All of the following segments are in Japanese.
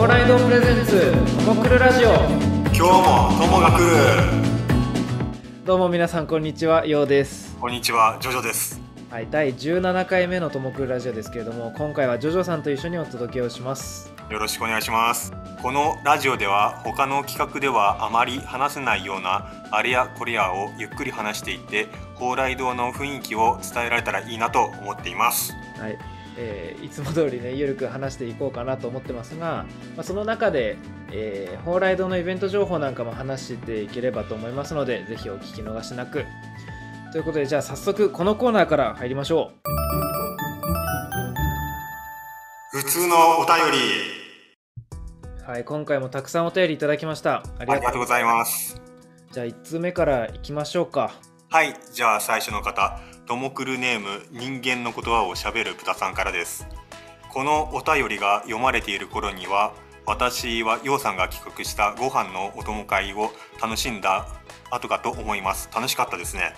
オーライドプレゼンツともくるラジオ。今日も友が来る。どうも皆さんこんにちは。ようです。こんにちはジョジョです。はい第17回目のともくるラジオですけれども今回はジョジョさんと一緒にお届けをします。よろしくお願いします。このラジオでは他の企画ではあまり話せないようなあれやこれやをゆっくり話していって蓬莱堂の雰囲気を伝えられたらいいなと思っています。はいえーいつも通りねゆるく話していこうかなと思ってますが、まあ、その中で、えー、蓬莱堂のイベント情報なんかも話していければと思いますのでぜひお聞き逃しなく。ということでじゃあ早速このコーナーから入りましょ普通のお便り。うはい今回もたくさんお便りいただきました。あありがとうございます。じゃあ1通目からいきましょうか。はいじゃあ最初の方ともくるネーム人間の言葉をしゃべる豚さんからです。このお便りが読まれている頃には私はようさんが企画したご飯のお供会を楽しんだ後かと思います。楽しかったですね。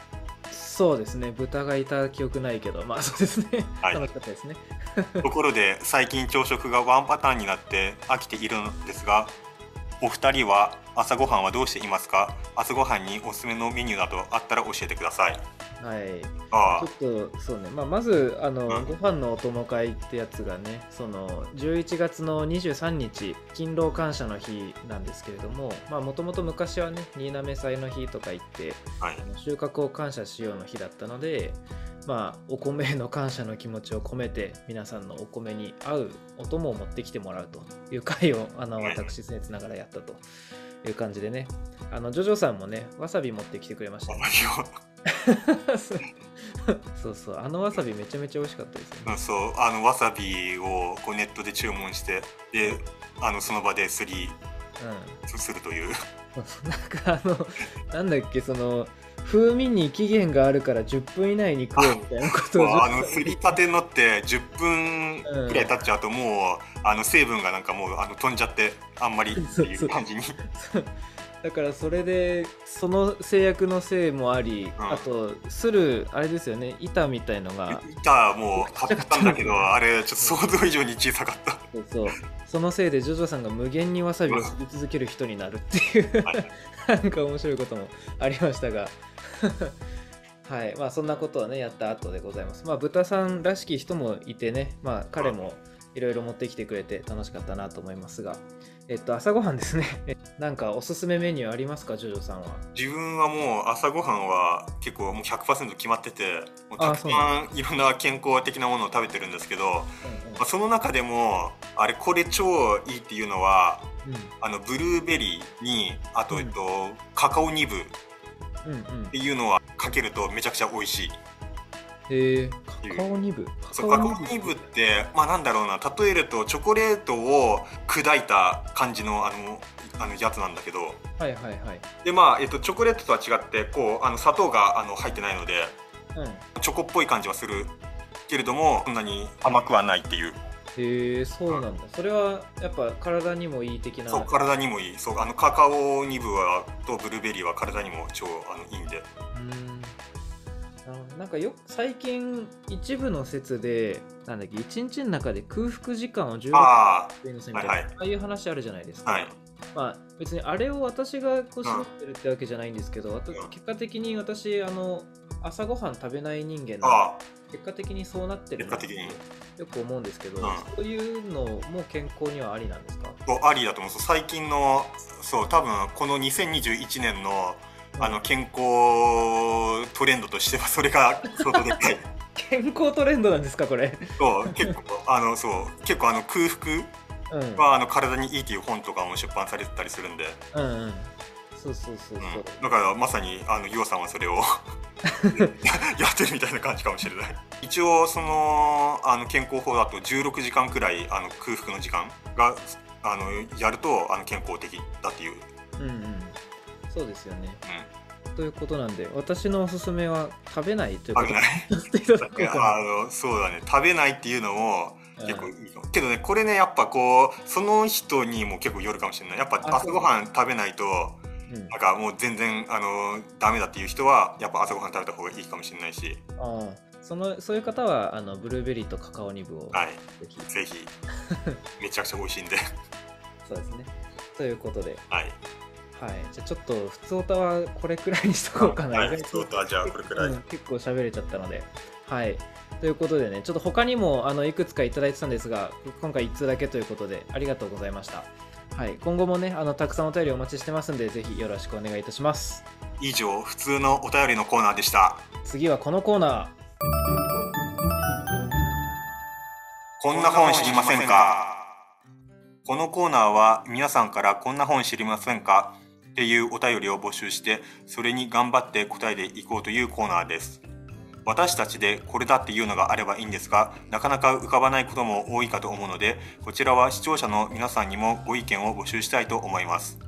そうですね。豚がいた記憶ないけどまあそうですね、はい。楽しかったですね。ところで最近朝食がワンパターンになって飽きているのですがお二人は朝ごはんはどうしていますか？朝ごはんにおすすめのメニューなどあったら教えてください。はい。あちょっとそうね、まあ、まずあの、うん。ご飯のお供会ってやつがねその11月の23日勤労感謝の日なんですけれどももともと昔はね新滑祭の日とか言ってあはい。収穫を感謝しようの日だったのでまあお米への感謝の気持ちを込めて皆さんのお米に合うお供を持ってきてもらうという会をあのうん私せつながらやったという感じでね。あのジョジョさんもねわさび持ってきてくれましたね。そうそうあのわさびめちゃめちゃ美味しかったですよね。うんそうあのわさびをこうネットで注文してであのその場ですりうするという。んなんかあのなんだっけその風味に期限があるから10分以内に食えみたいなことをあのすりたてのって10分くらい経っちゃうともう、あの成分がなんかもうあの飛んじゃってあんまりっていう感じにだからそれでその制約のせいもあり、うん。あとするあれですよね。板みたいのが。板もう買ったんだけど あれちょっと想像以上に小さかった。そうそう。そのせいでジョジョさんが無限にわさびを吸い続ける人になるっていう、は いなんか面白いこともありましたが。はい。まあそんなことはねやった後でございます。まあ豚さんらしき人もいてね。まあ彼もいろいろ持ってきてくれて楽しかったなと思いますがえっと朝ごはんですね。え なんかおすすめメニューありますかジョジョさんは？自分はもう朝ごはんは結構もう100%決まっててもうあたくさんいろんな健康的なものを食べてるんですけど、まあ、その中でもあれこれ超いいっていうのはうん。あのブルーベリーにあと、うんえっと、カカオニブっうんうん。ていうのはかけるとめちゃくちゃ美味しいへえカカオニブ？カカオニブってまあなんだろうな。例えるとチョコレートを砕いた感じのあのあのやつなんだけど。はいはいはい。でまあ、えっと、チョコレートとは違ってこうあの砂糖があの入ってないのでうん。チョコっぽい感じはするけれどもそんなに甘くはないっていう。へえそうなんだ。それはやっぱ体にもいい的な。そう体にもいい。そうあのカカオニブはとブルーベリーは体にも超あのいいんで。うーんなんかよ最近一部の説でなんだっけ一日の中で空腹時間を16あ分のせみたいな、はいはい。ああいう話あるじゃないですか、はい。まあ別にあれを私がこう絞ってるってわけじゃないんですけど、あとうん結果的に私あの朝ごはん食べない人間あなあ結果的にそうなってるなって結果よく思うんですけど、うん。そういうのも健康にはありなんですか？ありだと思う。そう最近のそう多分この2021年のあの健康トレンドとしてはそれが相当でかい健康トレンドなんですかこれ。そう結構あのそう結構あの空腹うん。はあの体にいいっていう本とかも出版されてたりするんで、うんうん。そうそうそうそう、うん、だからまさにあのユオさんはそれを やってるみたいな感じかもしれない。一応そのあの健康法だと16時間くらいあの空腹の時間があのやるとあの健康的だっていう、うんうんそうですよね。うん、ということなんで私のおすすめは食べないということ。あのそうだね。食べないっていうのもな結構いいかも、けどねこれねやっぱこうその人にも結構よるかもしれない。やっぱあ朝ごはん食べないとうん。なんかもう全然あのダメだっていう人はやっぱ朝ごはん食べた方がいいかもしれないし。ああ。そのそういう方はあのブルーベリーとカカオニブをはい。ぜひ。ぜひ。めちゃくちゃ美味しいんで。そうですね。ということで、はい。はい。じゃあちょっと、普通歌はこれくらいにしとこうかな。はい。普通とはじゃあこれくらい。うん結構喋れちゃったので。はい。ということでね、ちょっと他にもあのいくつかいただいてたんですが、今回1通だけということで、ありがとうございました。はい、今後もね、あのたくさんお便りお待ちしてますんで、ぜひよろしくお願いいたします。以上、普通のお便りのコーナーでした。次はこのコーナこんな本知りませんか？このコーナーは皆さんからこんな本知りませんか？っていうお便りを募集してそれに頑張って答えていこうというコーナーです私たちでこれだっていうのがあればいいんですがなかなか浮かばないことも多いかと思うのでこちらは視聴者の皆さんにもご意見を募集したいと思います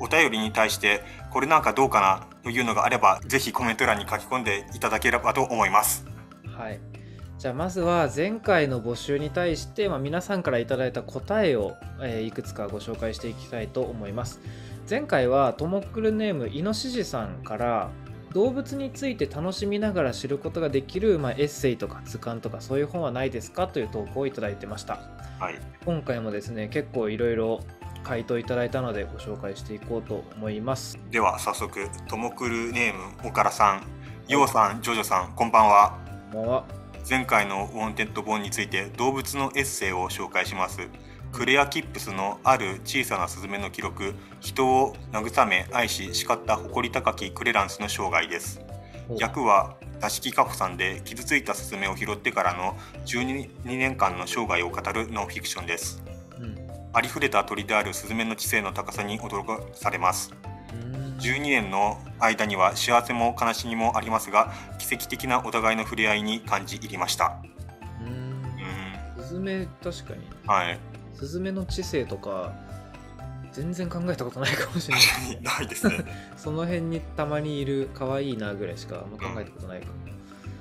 お便りに対してこれなんかどうかなというのがあればぜひコメント欄に書き込んでいただければと思います。はい。じゃあまずは前回の募集に対して、まあ、皆さんからいただいた答えを、えーいくつかご紹介していきたいと思います。前回はともくるネームイノシシさんから動物について楽しみながら知ることができる、まあ、エッセイとか図鑑とかそういう本はないですかという投稿をいただいてました。はい。今回もですね結構いろいろ回答いただいたのでご紹介していこうと思います。では早速ともくるネームおからさんようさんジョジョさんこんばんは。こんばんは。前回の wanted 本について動物のエッセイを紹介しますクレア・キップスのある小さなスズメの記録人を慰め愛し叱った誇り高きクラレンスの生涯です。訳は梨木香歩さんで傷ついたスズメを拾ってからの12年間の生涯を語るノンフィクションです。うん。ありふれた鳥であるスズメの知性の高さに驚かされます。うん。12年の間には幸せも悲しみもありますが奇跡的なお互いの触れ合いに感じ入りました。うん。うん。スズメ確かに。はいスズメの知性とか全然考えたことないかもしれない。確かにないですね。その辺にたまにいる可愛いなぐらいしかあんま考えたことないかも、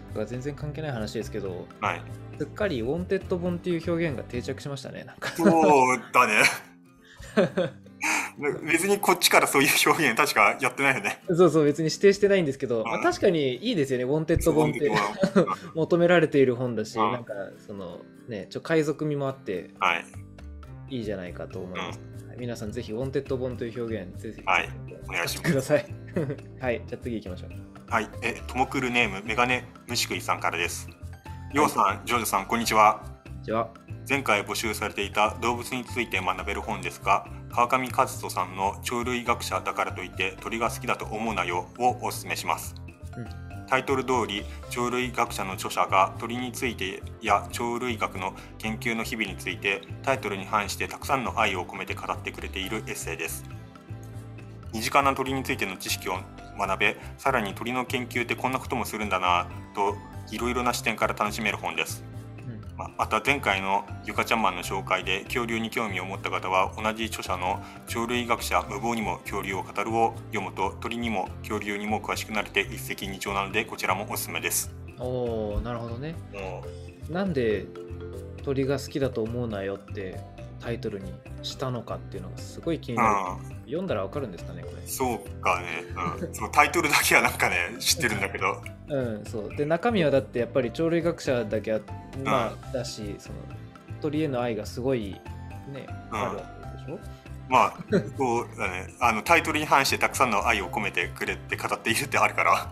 だから全然関係ない話ですけどはい。すっかり wanted 本っていう表現が定着しましたねなんか。そうだね。別にこっちからそういう表現確かやってないよね。そうそう別に指定してないんですけど、まあうん確かにいいですよね wanted 本って。求められている本だし、うん。なんかそのねちょ海賊味もあって。はいいいじゃないかと思います、はい皆さんぜひ wanted 本という表現ぜひ、はい。お願いしますください。はい。じゃあ次行きましょう。はい。えともくるネームメガネ虫食いさんからです。ようさんジョージさんこんにちは。じゃあ前回募集されていた動物について学べる本ですが川上和人さんの鳥類学者だからといって鳥が好きだと思うなよをお勧めします、うんタイトル通り鳥類学者の著者が鳥についてや鳥類学の研究の日々についてタイトルに反してたくさんの愛を込めて語ってくれているエッセイです。身近な鳥についての知識を学べさらに鳥の研究ってこんなこともするんだなといろいろな視点から楽しめる本です。ままた前回のゆかちゃんマンの紹介で恐竜に興味を持った方は同じ著者の鳥類学者無謀にも恐竜を語るを読むと鳥にも恐竜にも詳しくなれて一石二鳥なのでこちらもおすすめです。おおなるほどねもなんで鳥が好きだと思うなよってタイトルにしたのかっていうのがすごい気にうなる、うん、読んだらわかるんですかねこれ。そうかね、うん、そのタイトルだけはなんかね知ってるんだけど。うんそう。で中身はだってやっぱり鳥類学者だけあまあ、だしその鳥への愛がすごいねうん。あるわけでしょ、まあそうだね。あのタイトルに反してたくさんの愛を込めてくれって語っているってあるから。は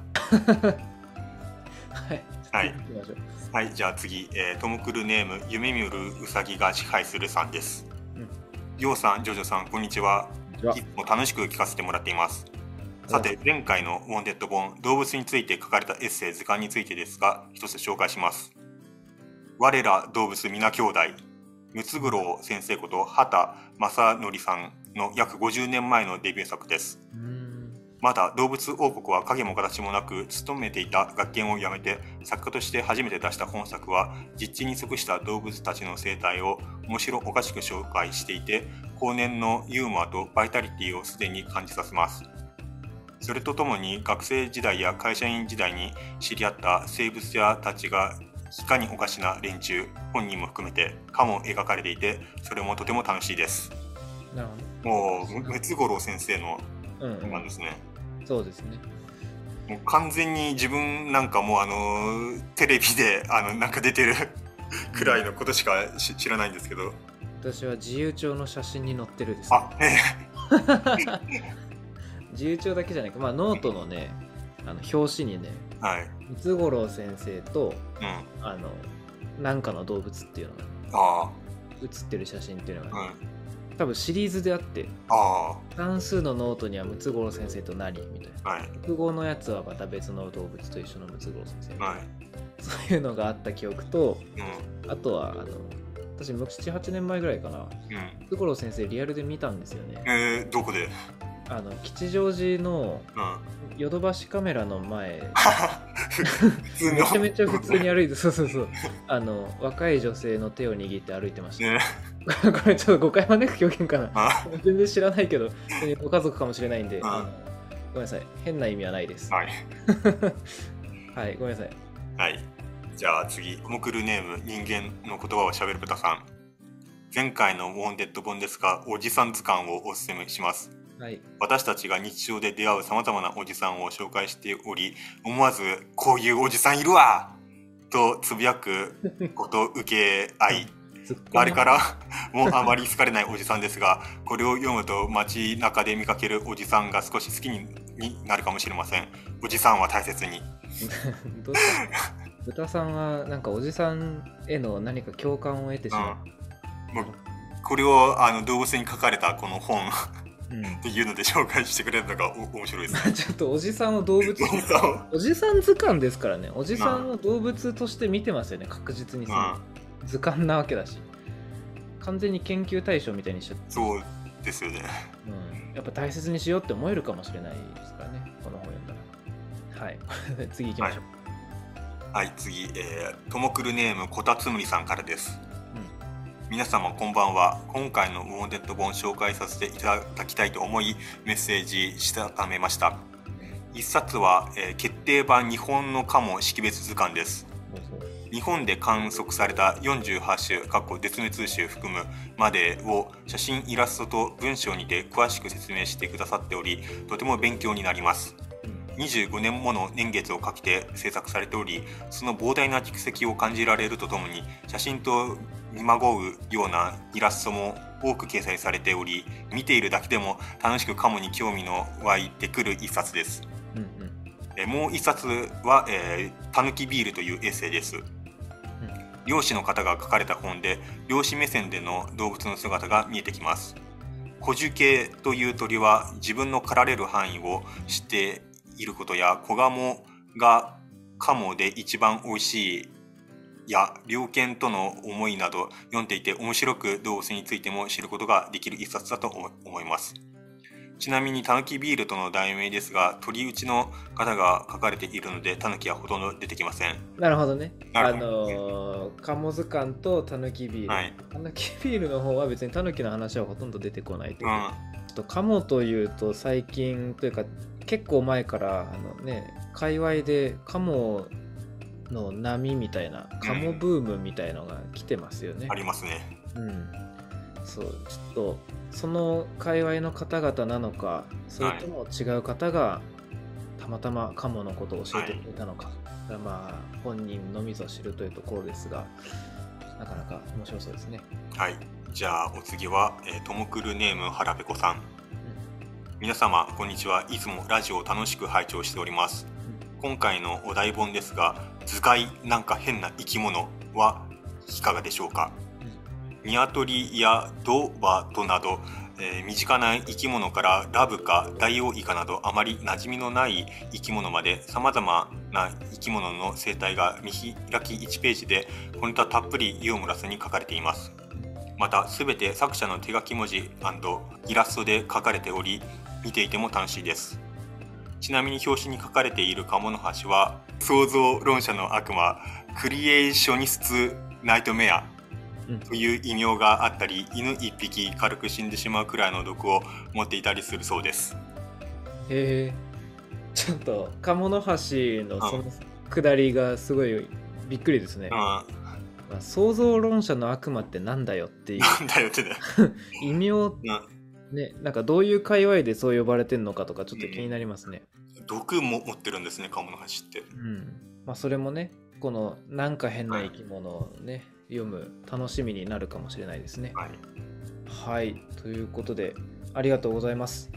い。はい。はいじゃあ次、えーともくるネーム夢見るうさぎが支配するさんです、うん。ようさんジョジョさんこんにちは。いつも楽しく聞かせてもらっています。さて、前回の wanted 本、動物について書かれたエッセイ図鑑についてですが、一つ紹介します。我ら動物皆兄弟、ムツゴロウ先生こと畑正憲さんの約50年前のデビュー作です。まだ動物王国は影も形もなく勤めていた学研を辞めて作家として初めて出した本作は実地に即した動物たちの生態を面白おかしく紹介していて後年のユーモアとバイタリティをすでに感じさせます。それとともに学生時代や会社員時代に知り合った生物やたちがいかにおかしな連中本人も含めてかも描かれていてそれもとても楽しいです。なるもうムツゴロウ先生のほど、うんうん。なんですね、そうですね。もう完全に自分なんかもうあのテレビであのなんか出てるくらいのことしかし知らないんですけど。私は自由帳の写真に載ってるです、あ、え 自由帳だけじゃないか、まあ、ノートのねあの表紙にねー、はい。ムツゴロウ先生とうん。あのなんかの動物っていうのがあ写ってる写真っていうのあ、が、うん。多分シリーズであってあ算数のノートにはムツゴロウ先生と何みたいなあ、はい。国語のやつはまた別の動物と一緒のムツゴロウ先生、はい。そういうのがあった記憶とうん。あとはあの私78年前ぐらいかなうん。ムツゴロウ先生リアルで見たんですよねえー、どこで？あの吉祥寺のうん。ヨドバシカメラの前。めちゃめちゃ普通に歩いてそうそうそうあの若い女性の手を握って歩いてました、ね。これちょっと誤解招く表現かなあ全然知らないけどご家族かもしれないんで、ごめんなさい変な意味はないですはい。はいごめんなさいはい。じゃあ次、モクルネーム人間の言葉をしゃべる豚さん。前回のウォンデッド本ですが、おじさん図鑑をおすすめします。はい。私たちが日常で出会うさまざまなおじさんを紹介しており、思わずこういうおじさんいるわとつぶやくこと受け合い、あれから もうあまり好かれないおじさんですが、これを読むと街中で見かけるおじさんが少し好きにになるかもしれません。おじさんは大切に。豚さんはなんかおじさんへの何か共感を得てしまもうこれをあの動物に書かれたこの本っていうので紹介してくれるのがお面白いです。ちょっとおじさんを動物おじさん。をおじさん図鑑ですからね。おじさんを動物として見てますよね。確実にそのうん図鑑なわけだし。完全に研究対象みたいにしちゃって、そうですよね。うん、やっぱ大切にしようって思えるかもしれないですからね。この本読んだら。はい。次行きましょう、はい、次、えー、ともくるネームこたつむりさんからです。皆様こんばんは。今回のウォンデッド本紹介させていただきたいと思いメッセージしたためました。一冊は、えー決定版日本のカモ識別図鑑です。日本で観測された48種、かっこ絶滅種含むまでを写真、イラストと文章にて詳しく説明してくださっており、とても勉強になります。うん25年もの年月をかけて制作されておりその膨大な蓄積を感じられるとともに写真と見まごうようなイラストも多く掲載されており見ているだけでも楽しくカモに興味の湧いてくる一冊です。うんうん。えもう一冊は「えーたぬきビール」というエッセイです。漁師の方が書かれた本で漁師目線での動物の姿が見えてきます。コジュケという鳥は自分の狩られる範囲を知っていることや子ガモがカモで一番美味しいや猟犬との思いなど読んでいて面白く動物についても知ることができる一冊だと思思います。ちなみにタヌキビールとの題名ですが鳥打ちの方が書かれているのでタヌキはほとんど出てきません。なるほどね。あのー、カモ図鑑とタヌキビール、はい。タヌキビールの方は別にタヌキの話はほとんど出てこないという。う、ん。とカモというと最近というか結構前からあのね界隈でカモの波みたいなカモブームみたいのが来てますよね。あ。りますね。うん、そうちょっとその界隈の方々なのかそれとも違う方がたまたまカモのことを教えてくれたのか、まあ本人のみぞ知るというところですがなかなか面白そうですね。はい。じゃあお次は、えー、ともくるネームはらぺこさん皆様こんにちは。いつもラジオを楽しく拝聴しております。今回のお題本ですが図解なんか変な生き物はいかがでしょうか？ニワトリやドバトなど、えー身近な生き物からラブかダイオウイカなどあまり馴染みのない生き物までさまざまな生き物の生態が見開き1ページで小ネタたっぷりユーモラスに書かれています。またすべて作者の手書き文字イラストで書かれており見ていても楽しいです。ちなみに表紙に書かれているカモノハシは創造論者の悪魔クリエーショニスツ・ナイトメアうん。という異名があったり犬一匹軽く死んでしまうくらいの毒を持っていたりするそうです。へえ。ちょっと鴨の橋のそのうん。下りがすごいびっくりですね。うんまあ、創造論者の悪魔ってなんだよっていうなんだよってね 異名うんねなんかどういう界隈でそう呼ばれてんのかとかちょっと気になりますね。毒も持ってるんですねカモノハシってうん。まあそれもねこのなんか変な生き物をね読む楽しみになるかもしれないですね。はい。はい、ということでありがとうございます。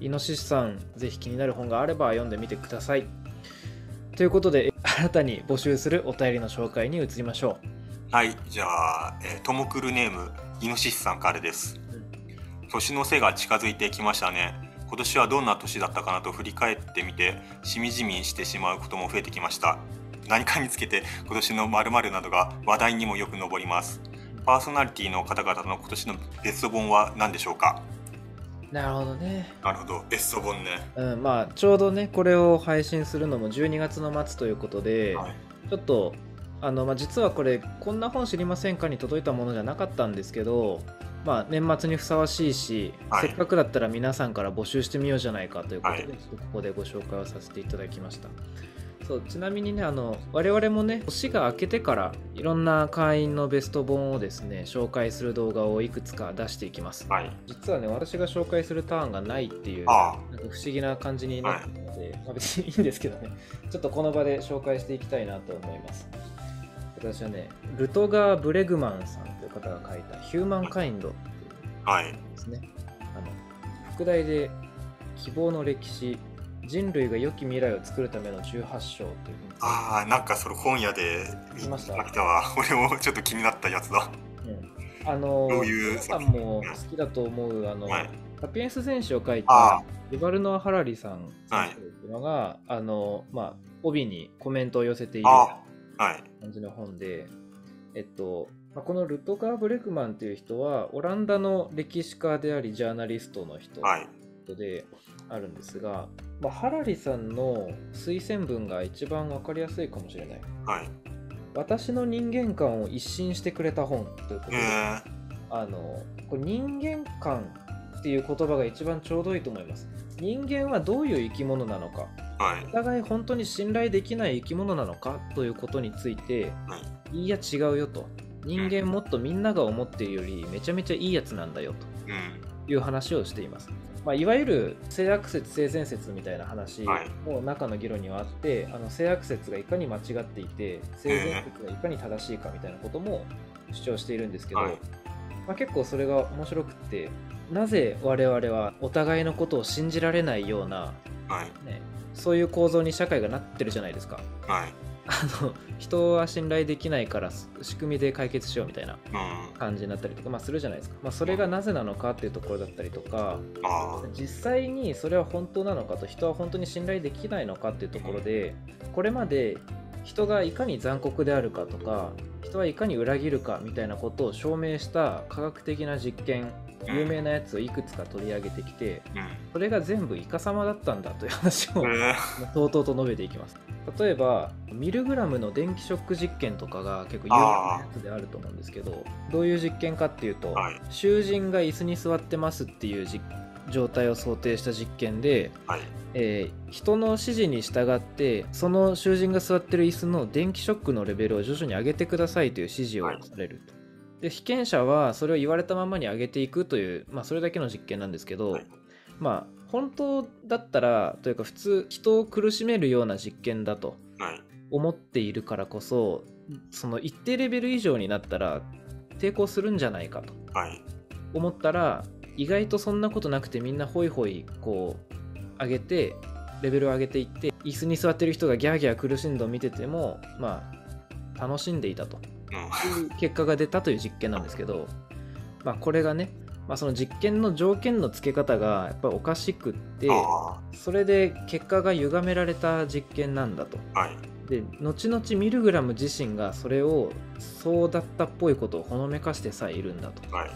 イノシシさん、ぜひ気になる本があれば読んでみてください。ということで、新たに募集するお便りの紹介に移りましょはい、じゃあ、えー、ともくるネーム、イノシシさんからです。年の瀬が近づいてきましたね。今年はどんな年だったかなと振り返ってみて、しみじみしてしまうことも増えてきました。何かにつけて今年の〇〇などが話題にもよく上ります。パーソナリティの方々の今年のベスト本は何でしょうか？う。なるほどね。なるほど、ベスト本ね。うん、まあ、ちょうどね、これを配信するのも12月の末ということで、はい。ちょっと、あのまあ、実はこれ、こんな本知りませんかに届いたものじゃなかったんですけど、まあ、年末にふさわしいし、はいせっかくだったら皆さんから募集してみようじゃないかということで、はいここでご紹介をさせていただきました。そうちなみにねあの我々もね年が明けてからいろんな会員のベスト本をですね紹介する動画をいくつか出していきます。はい。実はね私が紹介するターンがないっていうあなんか不思議な感じになってるので、まあ、別にいいんですけどね。ちょっとこの場で紹介していきたいなと思います。私はねルトガー・ブレグマンさんという方が書いた「ヒューマンカインド」あ、はい。ですね。あの副題で「希望の歴史人類が良き未来を作るための18章」というああ、なんかそれ本屋で見ました？わ。俺もちょっと気になったやつだ。うんあのどういう皆さんも好きだと思うあの、はいサピエンス全史を書いあたユバルノア・ハラリさんっていうのが、あのまあ帯にコメントを寄せている。感じの本で、えっと、まあこのルトガー・ブレクマンっていう人はオランダの歴史家でありジャーナリストの人はい。であるんですが、まあ、ハラリさんの推薦文が一番わかりやすいかもしれない。はい。私の人間観を一新してくれた本ということで、えー、あのこれ人間観っていう言葉が一番ちょうどいいと思います。人間はどういう生き物なのか、はいお。互い本当に信頼できない生き物なのかということについて、はい。いや違うよと。人間もっとみんなが思っているよりめちゃめちゃいいやつなんだようん。という話をしています。まあ、いわゆる性悪説性善説みたいな話はいも中の議論にはあって、あの性悪説がいかに間違っていて性善説がいかに正しいかみたいなことも主張しているんですけど、はいまあ、結構それが面白くってなぜ我々はお互いのことを信じられないような、はい。ね、そういう構造に社会がなってるじゃないですか。はい。あの人は信頼できないから仕組みで解決しようみたいなうん。感じになったりとか、まあ、するじゃないですか、まあ、それがなぜなのかっていうところだったりとかあ実際にそれは本当なのかと人は本当に信頼できないのかっていうところでこれまで人がいかに残酷であるかとか人はいかに裏切るかみたいなことを証明した科学的な実験有名なやつをいくつか取り上げてきて。それが全部イカ様だったんだという話をえとうとうと述べていきます。例えばミルグラムの電気ショック実験とかが結構有名なやつであると思うんですけどどういう実験かっていうと、はい。囚人が椅子に座ってますっていう実状態を想定した実験で、はい。えー人の指示に従ってその囚人が座ってる椅子の電気ショックのレベルを徐々に上げてくださいという指示をされると、で被験者はそれを言われたままに上げていくという、まあ、それだけの実験なんですけど、はいまあ本当だったらというか普通人を苦しめるような実験だとはい。思っているからこそその一定レベル以上になったら抵抗するんじゃないかとはい。思ったら意外とそんなことなくてみんなホイホイこう上げてレベルを上げていって椅子に座ってる人がギャーギャー苦しんでを見ててもまあ楽しんでいたと。うん。いう結果が出たという実験なんですけど、まあ、これがね、まあ、その実験の条件の付け方がやっぱりおかしくってあそれで結果が歪められた実験なんだと。で後々ミルグラム自身がそれをそうだったっぽいことをほのめかしてさえいるんだと。は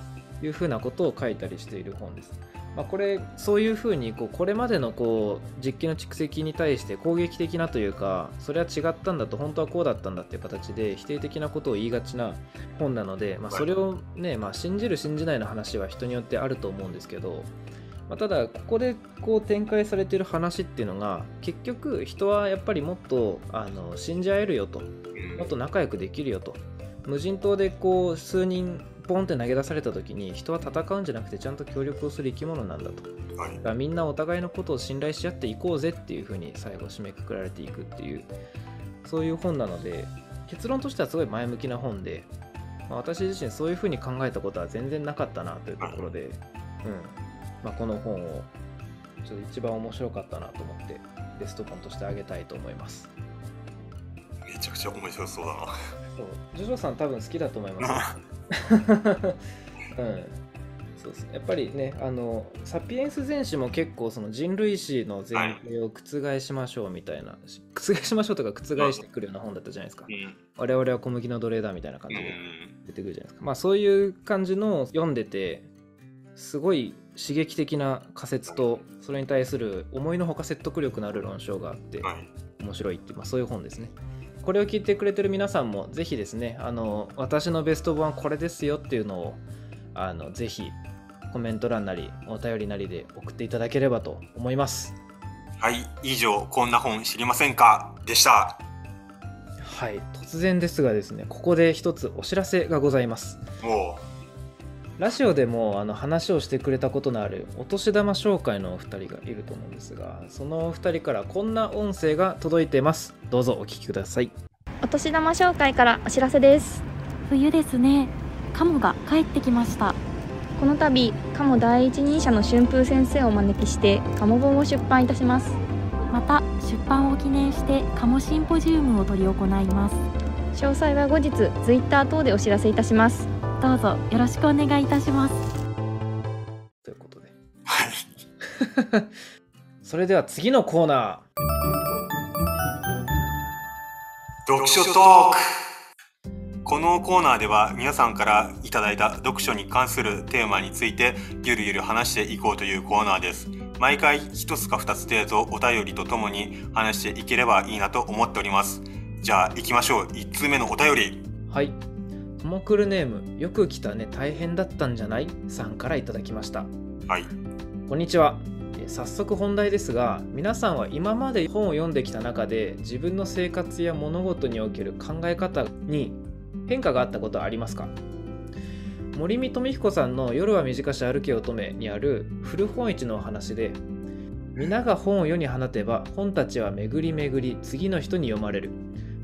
い。いうふうなことを書いたりしている本です。まあ、これそういうふうにこうこれまでのこう実験の蓄積に対して攻撃的なというかそれは違ったんだと本当はこうだったんだっていう形で否定的なことを言いがちな本なので、まあ、それをね、まあ、信じる信じないの話は人によってあると思うんですけど、まあ、ただここでこう展開されている話っていうのが結局人はやっぱりもっとあの信じ合えるよとうんもっと仲良くできるよと無人島でこう数人ポンって投げ出された時に人は戦うんじゃなくてちゃんと協力をする生き物なんだと。だはい。からみんなお互いのことを信頼し合っていこうぜっていう風に最後締めくくられていくっていうそういう本なので結論としてはすごい前向きな本で、まあ、私自身そういうふうに考えたことは全然なかったなというところで、うん。まあ、この本をちょっと一番面白かったなと思ってベスト本としてあげたいと思います。めちゃくちゃ面白そうだな。そう。ジョジョさん多分好きだと思います うん。そうです。やっぱりねあのサピエンス全史も結構その人類史の前提を覆しましょうみたいな、覆しましょうとか覆してくるような本だったじゃないですか、うん。我々は小麦の奴隷だみたいな感うじでん。出てくるじゃないですか、まあそういう感じの読んでてすごい刺激的な仮説とそれに対する思いのほか説得力のある論証があってはい。面白いっていう、まあ、そういう本ですねこれを聞いてくれてる皆さんもぜひですねあの私のベスト本はこれですよっていうのをあのぜひコメント欄なりお便りなりで送っていただければと思います。はい以上こんな本知りませんか？でした。はい突然ですがですねここで一つお知らせがございます。おうラジオでもあの話をしてくれたことのあるお年玉紹介のお二人がいると思うんですがそのお二人からこんな音声が届いてます。どうぞお聞きください。お年玉紹介からお知らせです。冬ですね。カモが帰ってきました。この度カモ第一人者の春風先生をお招きしてカモ本を出版いたします。また出版を記念してカモシンポジウムを執り行います。詳細は後日ツイッター等でお知らせいたしますどうぞよろしくお願いいたします。ということで。はい。それでは次のコーナ読書トーク。このコーナーでは皆さんからいただいた読書に関するテーマについてゆるゆる話していこうというコーナーです。毎回一つか二つ程度お便りとともに話していければいいなと思っております。じゃあ行きましょう。1通目のお便り。ーはいともくるネームよく来たね大変だったんじゃない？さんからいただきました。はい。こんにちは。えー早速本題ですが皆さんは今まで本を読んできた中で自分の生活や物事における考え方に変化があったことはありますか？森見富彦さんの「夜は短し歩け乙女」にある古本市のお話で皆が本を世に放てば本たちは巡り巡り次の人に読まれる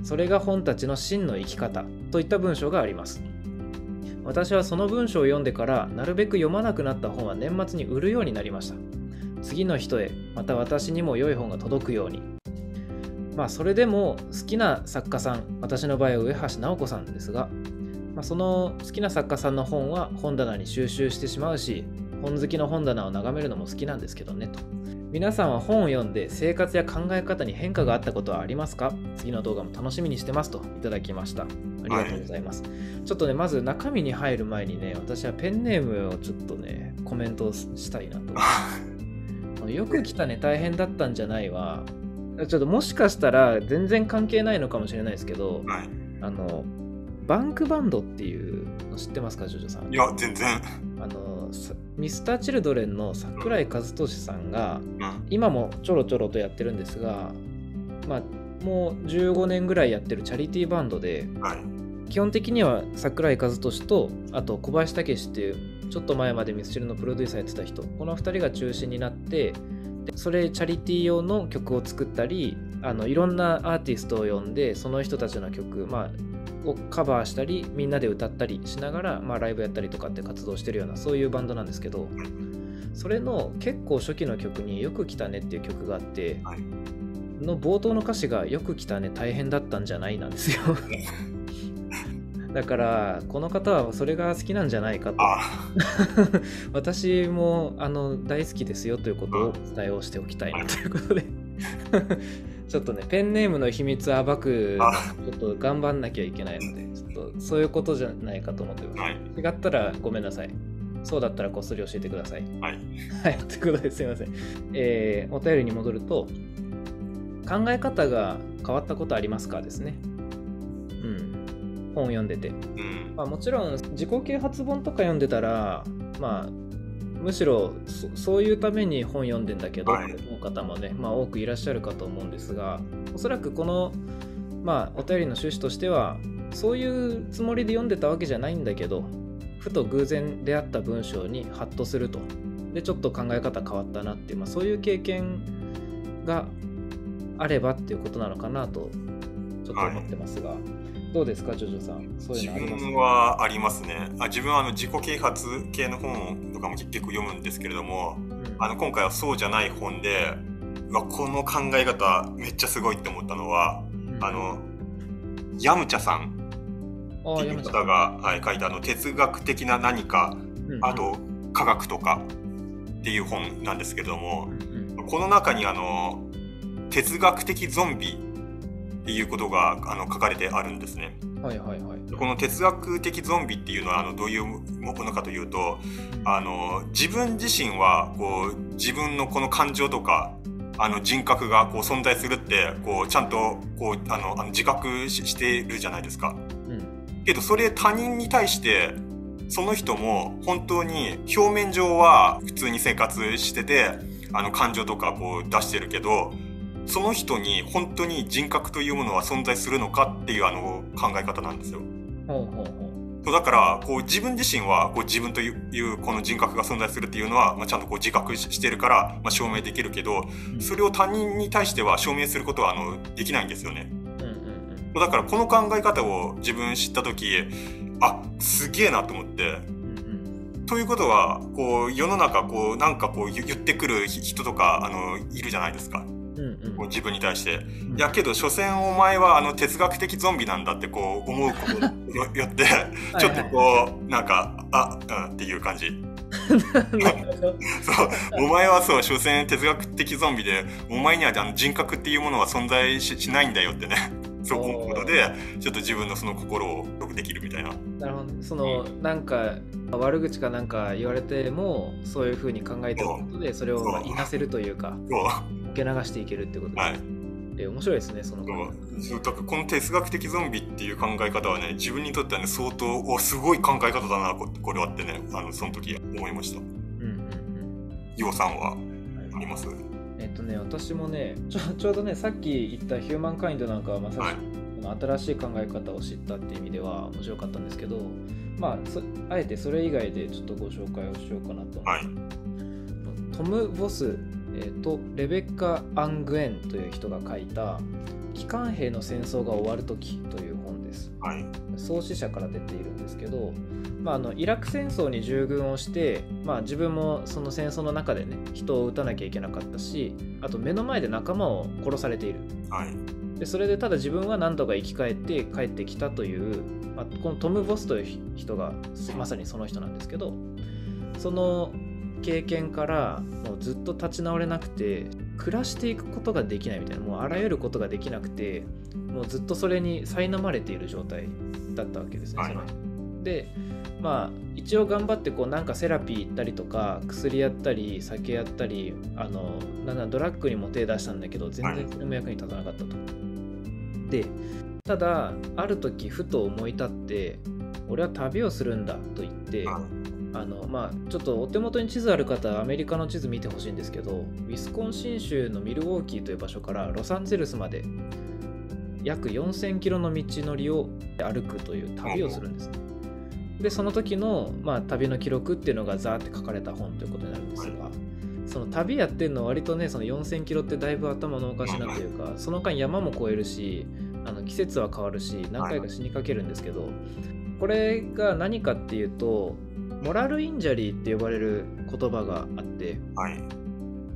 それが本たちの真の生き方といった文章があります。私はその文章を読んでからなるべく読まなくなった本は年末に売るようになりました。次の人へまた私にも良い本が届くように。まあそれでも好きな作家さん私の場合は上橋直子さんですが、まあ、その好きな作家さんの本は本棚に収集してしまうし本好きの本棚を眺めるのも好きなんですけどねと。皆さんは本を読んで生活や考え方に変化があったことはありますか？次の動画も楽しみにしてますといただきました。ありがとうございます、ちょっとねまず中身に入る前にね私はペンネームをちょっとねコメントをしたいなと。よく来たね大変だったんじゃないわ。ちょっともしかしたら全然関係ないのかもしれないですけどはい。あのバンクバンドっていうの知ってますかジョジョさん？いや全然。あのさミスターチルドレンの桜井和寿さんがうん。今もちょろちょろとやってるんですがまあもう15年ぐらいやってるチャリティーバンドではい。基本的には桜井和寿とあと小林武史っていうちょっと前までミスチルのプロデューサーやってた人この2人が中心になってでそれチャリティー用の曲を作ったりあのいろんなアーティストを呼んでその人たちの曲、まあ、をカバーしたりみんなで歌ったりしながら、まあ、ライブやったりとかって活動してるようなそういうバンドなんですけどそれの結構初期の曲に「よく来たね」っていう曲があって、はい。の冒頭の歌詞が「よく来たね大変だったんじゃない?」なんですよ。だからこの方はそれが好きなんじゃないかと。あ。私もあの大好きですよということをお伝えをしておきたいなということでちょっとねペンネームの秘密を暴くちょっと頑張んなきゃいけないのでちょっとそういうことじゃないかと思ってます、はい違ったらごめんなさいそうだったらこっそり教えてくださいはいはい、ということですいません。えーお便りに戻ると、考え方が変わったことありますかですね。うん。本を読んでて。うんまあ、もちろん、自己啓発本とか読んでたら、まあ、むしろそそういうために本読んでんだけど、はいって思う方もね、まあ、多くいらっしゃるかと思うんですが、おそらくこの、まあ、お便りの趣旨としては、そういうつもりで読んでたわけじゃないんだけど、ふと偶然出会った文章にハッとすると。で、ちょっと考え方変わったなっていう、まあ、そういう経験があればっていうことなのかなと、ちょっと思ってますが、どうですかジョジョさん？そういう自のあります？分はありますね。あ自分はあの自己啓発系の本とかも結構読むんですけれどもうん。あの今回はそうじゃない本でうわこの考え方めっちゃすごいって思ったのはあのヤムチャさん。あっていう方が、はい、書いたあの哲学的な何かあと科学とかっていう本なんですけれどもこの中にあの哲学的ゾンビっていうことがあの書かれてあるんですね。はいはいはいこの哲学的ゾンビっていうのはあのどういうものかというとあの自分自身はこう自分のこの感情とかあの人格がこう存在するってこうちゃんとこうあのあの自覚ししてるじゃないですか。うんけどそれ他人に対してその人も本当に表面上は普通に生活しててあの感情とかこう出してるけどその人に本当に人格というものは存在するのかっていうあの考え方なんですよ。ほうほうほそうだからこう自分自身はこう自分というこの人格が存在するっていうのは、まあ、ちゃんとこう自覚ししてるから、まあ、証明できるけどうそれを他人に対しては証明することはあのできないんですよね。だからこの考え方を自分知った時あすげえなと思って。うんうん。ということはこう世の中こうなんかこう言言ってくる人とかあのいるじゃないですかうんうん。自分に対して。うん。いやけど所詮お前はあの哲学的ゾンビなんだってこう思うことによよって ちょっとこうなんかあうんっていう感じ。そう。お前はそう所詮哲学的ゾンビでお前にはあの人格っていうものは存在ししないんだよってね。そう思うことでちょっと自分のその心をよくできるみたいな。なるほど。ねそのなんか悪口かなんか言われてもそういうふうに考えてることでそれをいなせるというか。そう受け流していけるってことですはい。ね。で面白いですねその。考そうだからこの哲学的ゾンビっていう考え方はね自分にとってはね相当おすごい考え方だなここれはってねあのその時思いました。えうんうん。ようさんはあります？えっとね私もねちょちょうどねさっき言ったヒューマンカインドなんかはまさしく、はい。新しい考え方を知ったっていう意味では面白かったんですけどまあそあえてそれ以外でちょっとご紹介をしようかなと思はい。トム・ボス、えーとレベッカ・アングエンという人が書いた「機関兵の戦争が終わる時」という本です。はい。創始者から出ているんですけど、まあ、あのイラク戦争に従軍をして、まあ、自分もその戦争の中でね人を撃たなきゃいけなかったしあと目の前で仲間を殺されている。はい。でそれでただ自分は何とか生き返って帰ってきたという、まあ、このトム・ボスという人がまさにその人なんですけどその経験からもうずっと立ち直れなくて暮らしていくことができないみたいなもうあらゆることができなくてもうずっとそれに苛まれている状態だったわけですね。はいでまあ一応頑張ってこうなんかセラピー行ったりとか薬やったり酒やったりあのなんだドラッグにも手出したんだけど全然それも役に立たなかったと。でただある時ふと思い立って俺は旅をするんだと言ってはいあのまあちょっとお手元に地図ある方はアメリカの地図見てほしいんですけどウィスコンシン州のミルウォーキーという場所からロサンゼルスまで約4000キロの道のりを歩くという旅をするんですね。でその時の、まあ、旅の記録っていうのがザーって書かれた本ということになるんですが、その旅やってるのは割とねその4000キロってだいぶ頭のおかしなというかその間山も越えるしあの季節は変わるし何回か死にかけるんですけどこれが何かっていうと moral injury って呼ばれる言葉があってはい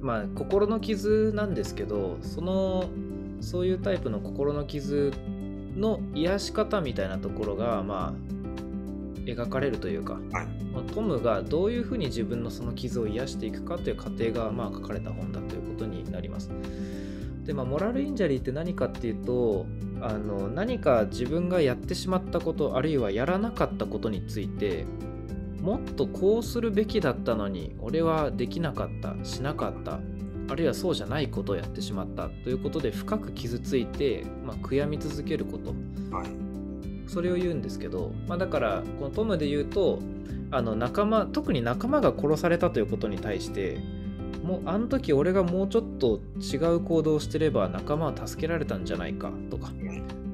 まあ心の傷なんですけどそのそういうタイプの心の傷の癒し方みたいなところがまあ描かれるというか、はいまあトムがどういうふうに自分のその傷を癒していくかという過程がまあ書かれた本だということになります。でまあ moral injury って何かっていうとあの何か自分がやってしまったことあるいはやらなかったことについてもっとこうするべきだったのに俺はできなかったしなかったあるいはそうじゃないことをやってしまったということで深く傷ついて、まあ、悔やみ続けること。はい。それを言うんですけど、まあ、だからこのトムで言うとあの仲間特に仲間が殺されたということに対してもうあの時俺がもうちょっと違う行動をしてれば仲間は助けられたんじゃないかとか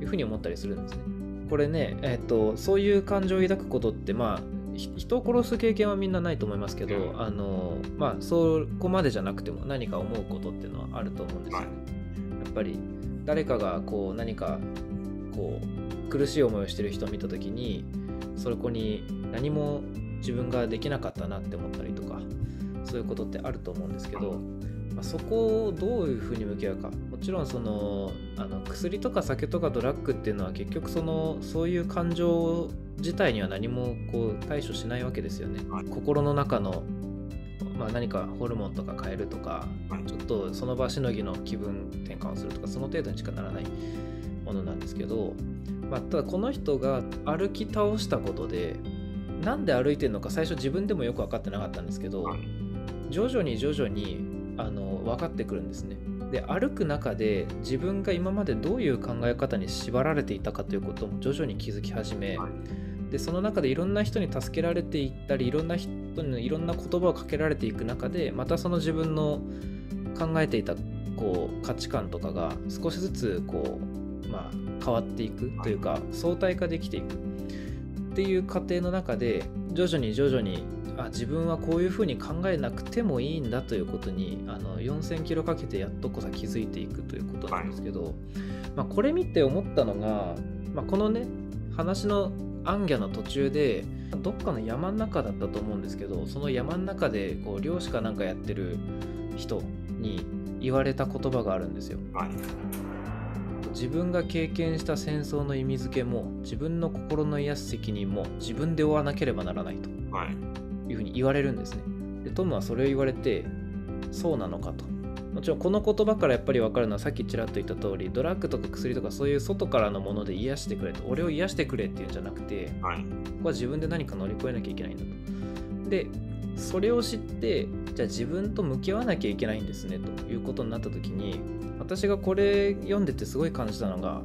いうふうに思ったりするんですね。これね、えっとそういう感情を抱くことってまあひ人を殺す経験はみんなないと思いますけど、うん。あのまあそこまでじゃなくても何か思うことっていうのはあると思うんですよね。やっぱり誰かがこう何かこう苦しい思いをしてる人を見た時にそこに何も自分ができなかったなって思ったりとかそういうことってあると思うんですけど、まあ、そこをどういうふうに向き合うか。もちろんそのあの薬とか酒とかドラッグっていうのは結局そのそういう感情自体には何もこう対処しないわけですよね。心の中のまあ、何かホルモンとか変えるとか、ちょっとその場しのぎの気分転換をするとかその程度にしかならないものなんですけど、まあ、ただこの人が歩き倒したことでなんで歩いてるのか最初自分でもよく分かってなかったんですけど徐々に徐々にあの分かってくるんですね。で歩く中で自分が今までどういう考え方に縛られていたかということも徐々に気づき始め、でその中でいろんな人に助けられていったりいろんな人にいろんな言葉をかけられていく中でまたその自分の考えていたこう価値観とかが少しずつこう、まあ、変わっていくというか相対化できていくっていう過程の中で徐々に徐々にあ自分はこういうふうに考えなくてもいいんだということにあの4000キロかけてやっとこそ気づいていくということなんですけど、まあ、これ見て思ったのが、まあ、このね話の暗夜の途中でどっかの山の中だったと思うんですけどその山の中でこう漁師かなんかやってる人に言われた言葉があるんですよ。自分が経験した戦争の意味付けも自分の心の癒す責任も自分で負わなければならないと。いうふうに言われるんですね。でトムはそれを言われてそうなのかと。もちろんこの言葉からやっぱり分かるのはさっきちらっと言った通りドラッグとか薬とかそういう外からのもので癒してくれと俺を癒してくれっていうんじゃなくて、はい、ここは自分で何か乗り越えなきゃいけないんだと。でそれを知ってじゃあ自分と向き合わなきゃいけないんですねということになった時に私がこれ読んでてすごい感じたのが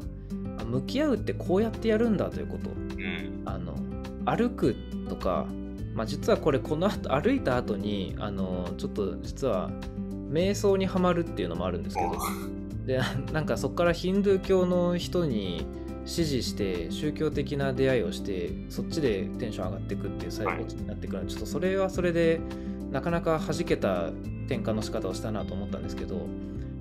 向き合うってこうやってやるんだということ、うん、あの歩くとか、まあ、実はこれこの後歩いた後にあのちょっと実は瞑想にはまるっていうのもあるんですけどでなんかそこからヒンドゥー教の人に支持して宗教的な出会いをしてそっちでテンション上がっていくっていう最高値になってくる。ので、ちょっとそれはそれでなかなか弾けた転換の仕方をしたなと思ったんですけど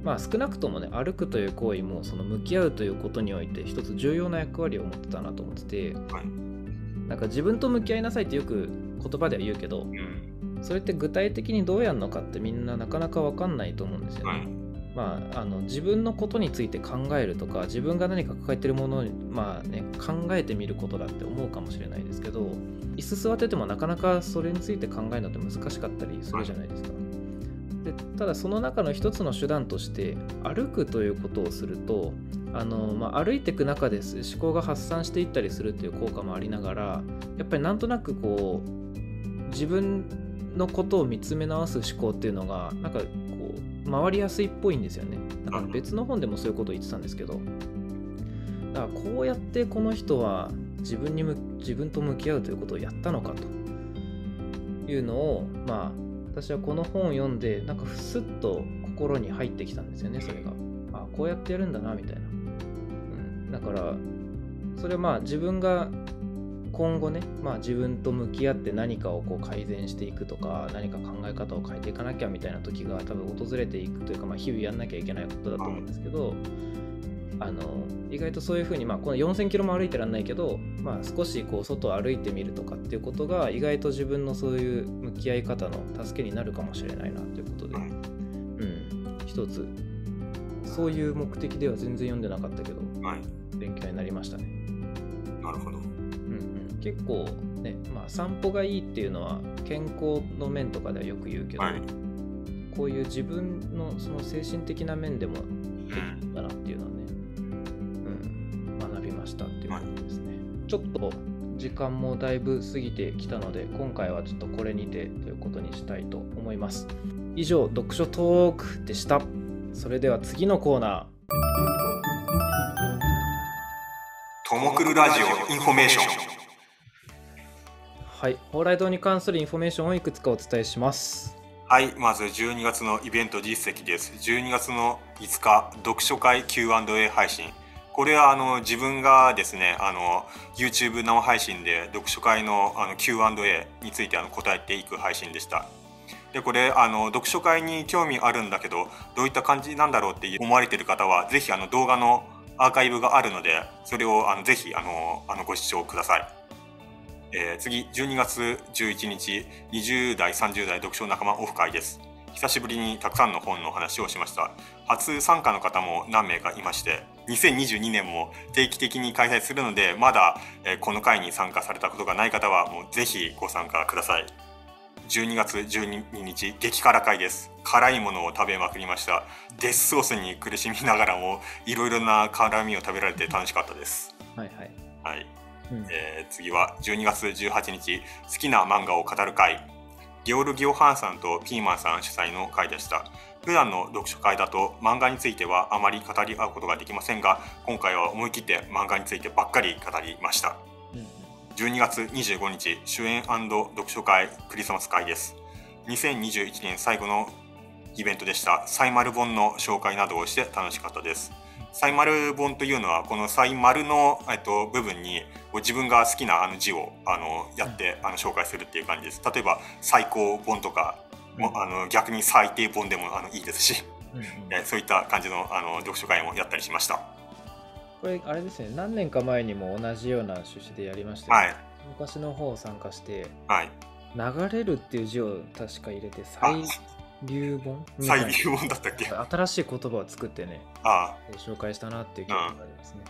まあ少なくともね歩くという行為もその向き合うということにおいて一つ重要な役割を持ってたなと思ってて、なんか自分と向き合いなさいってよく言葉では言うけど、それって具体的にどうやるのかってみんななかなか分かんないと思うんですよね。はい、まあ、あの自分のことについて考えるとか自分が何か抱えてるものに、まあね、考えてみることだって思うかもしれないですけど椅子座っててもなかなかそれについて考えるのって難しかったりするじゃないですか。でただその中の一つの手段として歩くということをするとあの、まあ、歩いていく中です思考が発散していったりするという効果もありながらやっぱりなんとなくこう自分のことを見つめ直す思考っていうのがなんかこう回りやすいっぽいんですよね。だから別の本でもそういうことを言ってたんですけど。だからこうやってこの人は自分に自分と向き合うということをやったのかというのをまあ私はこの本を読んでなんかふすっと心に入ってきたんですよねそれが。あこうやってやるんだなみたいな、うん、だからそれはまあ自分が今後ね、まあ、自分と向き合って何かをこう改善していくとか何か考え方を変えていかなきゃみたいな時が多分訪れていくというか、まあ、日々やんなきゃいけないことだと思うんですけどあの意外とそういうふうに、まあ、この4000キロも歩いてらんないけど、まあ、少しこう外を歩いてみるとかっていうことが意外と自分のそういう向き合い方の助けになるかもしれないなということで、うん、一つそういう目的では全然読んでなかったけど、はい、勉強になりましたね。なるほど。結構ね、まあ、散歩がいいっていうのは健康の面とかではよく言うけど、はい、こういう自分のその精神的な面でもできるんちょっと時間もだいぶ過ぎてきたので今回はちょっとこれにてということにしたいと思います以上読書トークでしたそれでは次のコーナートモクルラジオインフォメーションはい、蓬莱堂に関するインフォメーションをいくつかお伝えします。はい、まず12月のイベント実績です。12月の5日、読書会 Q&A 配信。これはあの自分がですね、あの YouTube 生配信で読書会のあの Q&A についてあの答えていく配信でした。でこれあの読書会に興味あるんだけどどういった感じなんだろうって思われてる方はぜひあの動画のアーカイブがあるのでそれをあのぜひあのあのご視聴ください。えー、次12月11日20代30代読書仲間オフ会です久しぶりにたくさんの本の話をしました初参加の方も何名かいまして2022年も定期的に開催するのでまだ、えー、この会に参加されたことがない方はもうぜひご参加ください。12月12日激辛会です。辛いものを食べまくりました。デスソースに苦しみながらもいろいろな辛みを食べられて楽しかったです。はいはい。はい。えー、次は12月18日好きな漫画を語る会。ゲオル・ギオハンさんとピーマンさん主催の会でした普段の読書会だと漫画についてはあまり語り合うことができませんが今回は思い切って漫画についてばっかり語りました、12月25日主演読書会クリスマス会です。2021年最後のイベントでした。サイマル本の紹介などをして楽しかったです。サイマル本というのはこのサイマルの、えっと、部分に自分が好きなあの字をあのやってあの紹介するっていう感じです。例えば最高本とかも、うん、あの逆に最低本でもあのいいですし、うんうん、そういった感じのあの読書会もやったりしました。これあれですね。何年か前にも同じような趣旨でやりました、ね、はい、昔の方参加して、はい、流れるっていう字を確か入れて最流本最流本だったっけ？新しい言葉を作ってねあ紹介したなっていう記憶がありますね、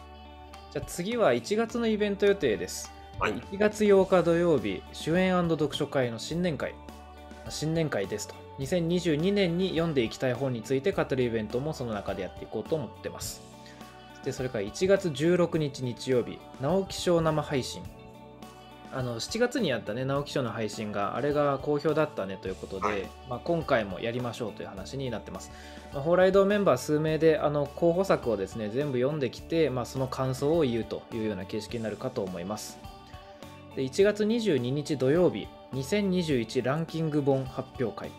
じゃあ次は1月のイベント予定です、はい、1月8日土曜日主演読書会の新年会新年会ですと。2022年に読んでいきたい本について語るイベントもその中でやっていこうと思ってます。でそれから1月16日日曜日直木賞生配信。あの7月にやったね直木賞の配信があれが好評だったねということで、はい、まあ、今回もやりましょうという話になってます、まあ、蓬莱堂メンバー数名であの候補作をですね全部読んできて、まあ、その感想を言うというような形式になるかと思います。で1月22日土曜日2021ランキング本発表会。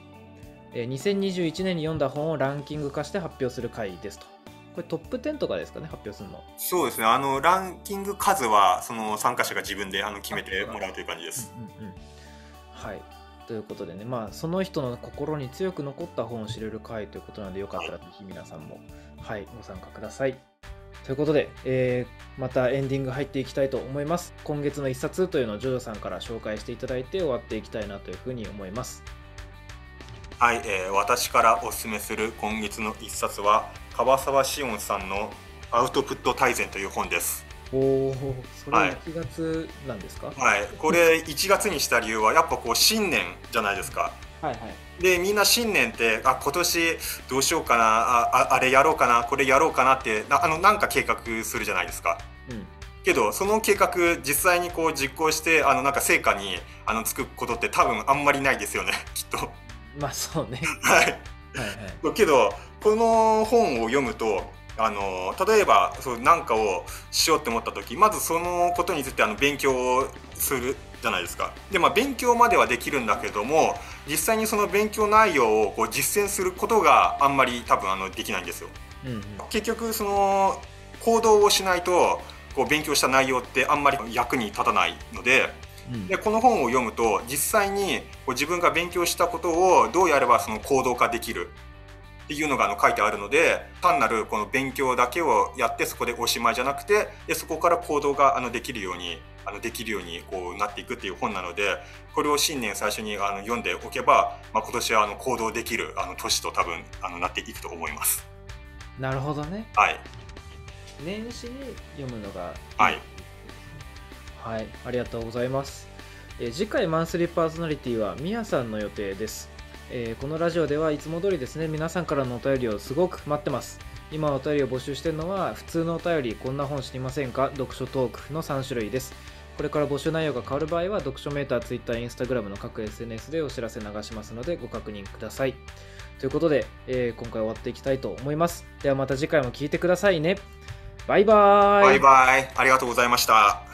2021年に読んだ本をランキング化して発表する会ですと。これトップ10とかですかね発表するの。そうですね。あのランキング数はその参加者が自分であの決めてもらうという感じです、うんうんうん、はい。ということでねまあその人の心に強く残った本を知れる回ということなのでよかったらぜひ皆さんもはいご参加くださいということで、えー、またエンディング入っていきたいと思います。今月の一冊というのをジョジョさんから紹介していただいて終わっていきたいなというふうに思います。はい、えー、私からおすすめする今月の一冊は樺沢志音さんの「アウトプット大全」という本です。おお、それは1月なんですか、はい、はい、これ1月にした理由はやっぱこう新年じゃないですか。はい。はい、でみんな新年ってあ今年どうしようかなああれやろうかなこれやろうかなってなあのなんか計画するじゃないですか。うんけどその計画実際にこう実行してあのなんか成果にあのつくことって多分あんまりないですよね きっと。まあそうね。はい。はいはい、けどこの本を読むとあの例えばそう何かをしようって思った時まずそのことについてあの勉強するじゃないですか。でまあ勉強まではできるんだけども実際にその勉強内容をこう実践することがあんまり多分あのできないんですよ。うんうん、結局その行動をしないとこう勉強した内容ってあんまり役に立たないので。でこの本を読むと実際にこう自分が勉強したことをどうやればその行動化できるっていうのがあの書いてあるので単なるこの勉強だけをやってそこでおしまいじゃなくてでそこから行動があのできるようにあのできるようにこうなっていくっていう本なのでこれを新年最初にあの読んでおけば、まあ、今年はあの行動できるあの年と多分あのなっていくと思います。なるほどね。はい。年始に読むのがはい。はい、ありがとうございます。え次回マンスリーパーソナリティはみやさんの予定です。えー、このラジオではいつも通りですね、皆さんからのお便りをすごく待ってます。今お便りを募集してるのは、普通のお便り、こんな本知りませんか？読書トークの3種類です。これから募集内容が変わる場合は、読書メーター、Twitter、Instagram の各 SNS でお知らせ流しますので、ご確認ください。ということで、えー、今回終わっていきたいと思います。ではまた次回も聴いてくださいね。バイバーイ。バイバイ。ありがとうございました。